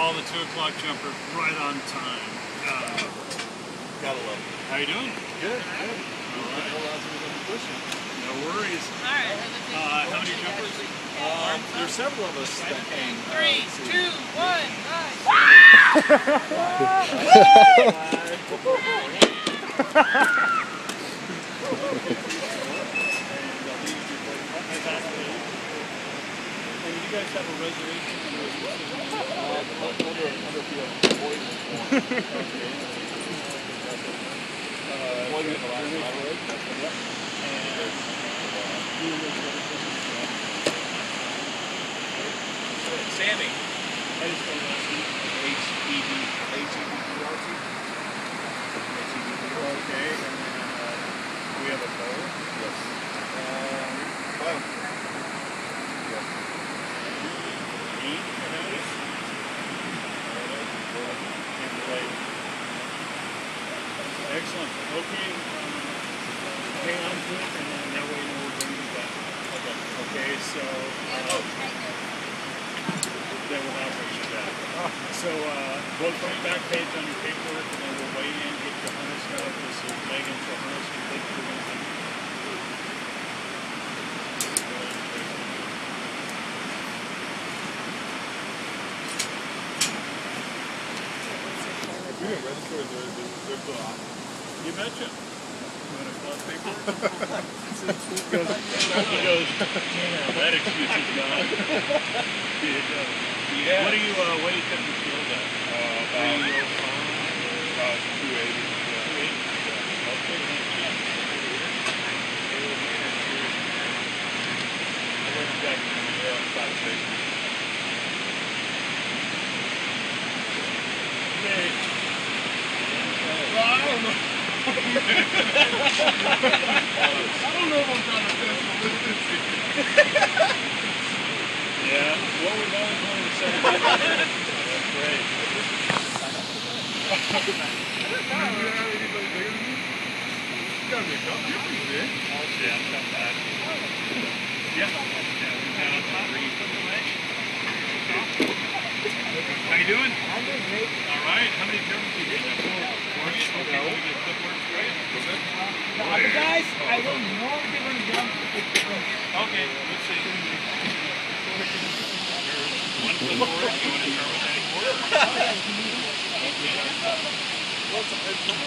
all the 2 o'clock jumpers right on time. Uh, Gotta love it. how you doing? Good, good. All right. Hold on to the pushing. No worries. Alright. Uh, how many jumpers? Um, there's several of us that came. uh, Three, let's see. two, one, nine. And you guys have a reservation Uh, under, under PO. Boyd was born. Uh, Boyd was the last one. Yep. Sammy. I just don't know. H-E-B. H-E-B-P-R-T. Okay, and then uh, we have a bow. Yes. Um, well. Yeah. Eight cannolis. And the lake. Excellent. Okay. Hang on to and then that way you know we're going to back. Okay. Okay, so uh, now bring you back. So uh, go to the back page on your paperwork, and then we'll weigh in, get your harness out. This is Megan for harness complete for Wednesday. We didn't register as their, their, their You betcha. You want a cloth paper? he goes, he goes, "Damn, that excuse is gone. Yeah. What do you, uh, what do you think the field at? Uh, about, about 280. Yeah. Okay, thank you. Yeah, yeah, about six. Yay. Well, I don't know. I don't know if I'm trying to finish my business. Yeah, what we've always wanted to say. That's great. Gotta be a couple. You're pretty big. Yeah, not bad. Yeah. Yeah, we've had up to three. How you doing? I'm doing great. All right. How many jumpers you get? Four. Four. Okay, let me get footwork straight. Uh, the guys, I will more different jump. Okay, let's see. There's order? Okay.